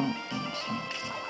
うんうんうん